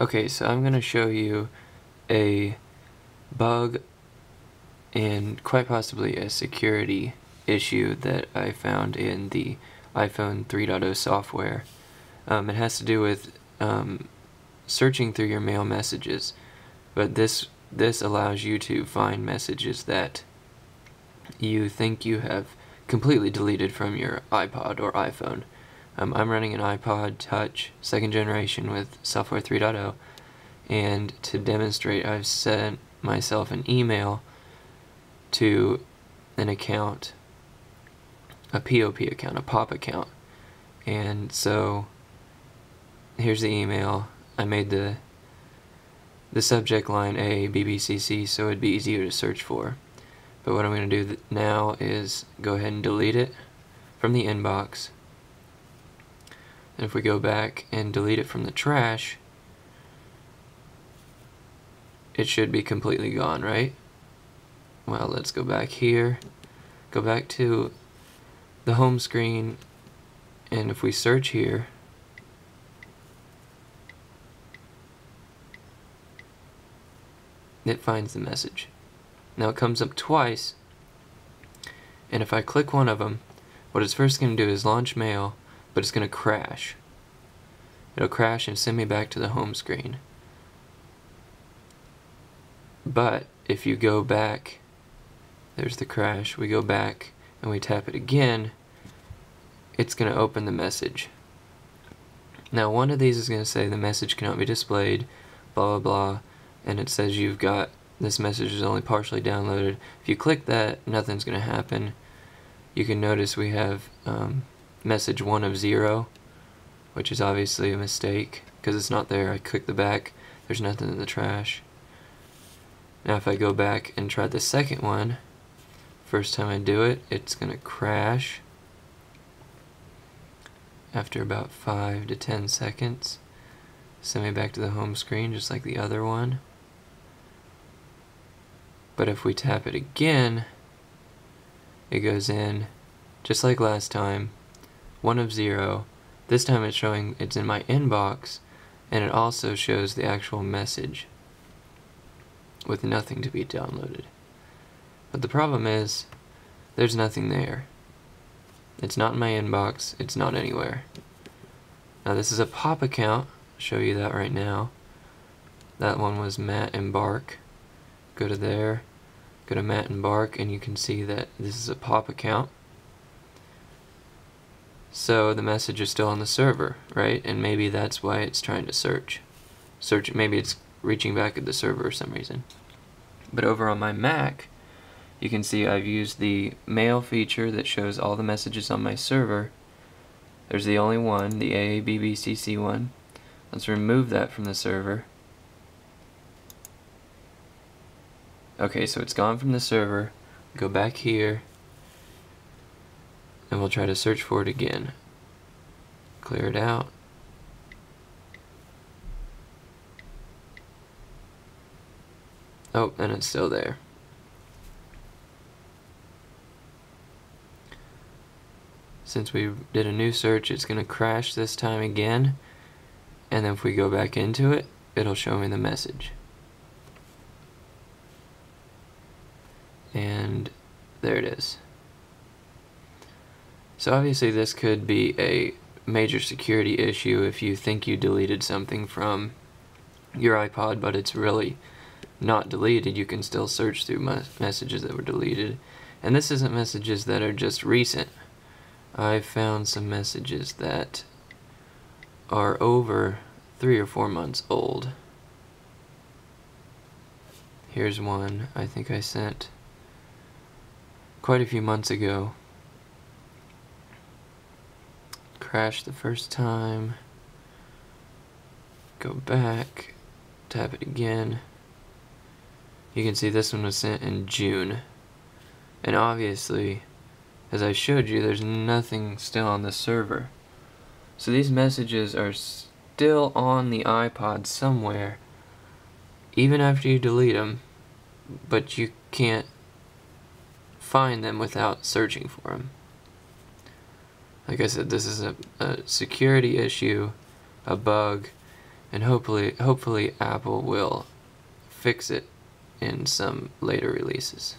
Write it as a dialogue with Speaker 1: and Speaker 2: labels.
Speaker 1: Okay, so I'm going to show you a bug and quite possibly a security issue that I found in the iPhone 3.0 software. Um, it has to do with um, searching through your mail messages, but this this allows you to find messages that you think you have completely deleted from your iPod or iPhone. Um, I'm running an iPod Touch second generation with software 3.0 and to demonstrate I've sent myself an email to an account a POP account, a POP account. And so here's the email. I made the the subject line a BBCC so it'd be easier to search for. But what I'm going to do now is go ahead and delete it from the inbox and if we go back and delete it from the trash, it should be completely gone, right? Well, let's go back here, go back to the home screen, and if we search here, it finds the message. Now it comes up twice, and if I click one of them, what it's first going to do is launch mail, but it's going to crash. It'll crash and send me back to the home screen. But if you go back, there's the crash, we go back and we tap it again, it's going to open the message. Now one of these is going to say the message cannot be displayed, blah blah blah, and it says you've got this message is only partially downloaded. If you click that, nothing's going to happen. You can notice we have um, message 1 of 0 which is obviously a mistake because it's not there. I click the back, there's nothing in the trash. Now if I go back and try the second one, first time I do it, it's going to crash after about 5 to 10 seconds. Send me back to the home screen just like the other one. But if we tap it again, it goes in just like last time, 1 of 0, this time it's showing it's in my inbox and it also shows the actual message with nothing to be downloaded. But the problem is there's nothing there. It's not in my inbox, it's not anywhere. Now this is a pop account, I'll show you that right now. That one was Matt Embark. Go to there, go to Matt Embark and you can see that this is a pop account. So the message is still on the server, right? And maybe that's why it's trying to search. Search, maybe it's reaching back at the server for some reason. But over on my Mac, you can see I've used the mail feature that shows all the messages on my server. There's the only one, the AABBCC one. Let's remove that from the server. Okay, so it's gone from the server. Go back here, and we'll try to search for it again. Clear it out. Oh, and it's still there. Since we did a new search, it's going to crash this time again. And then if we go back into it, it'll show me the message. And there it is. So obviously this could be a major security issue if you think you deleted something from your iPod but it's really not deleted. You can still search through messages that were deleted. And this isn't messages that are just recent. I've found some messages that are over three or four months old. Here's one I think I sent quite a few months ago crashed the first time. Go back, tap it again. You can see this one was sent in June. And obviously, as I showed you, there's nothing still on the server. So these messages are still on the iPod somewhere, even after you delete them, but you can't find them without searching for them. Like I said, this is a, a security issue, a bug, and hopefully hopefully Apple will fix it in some later releases.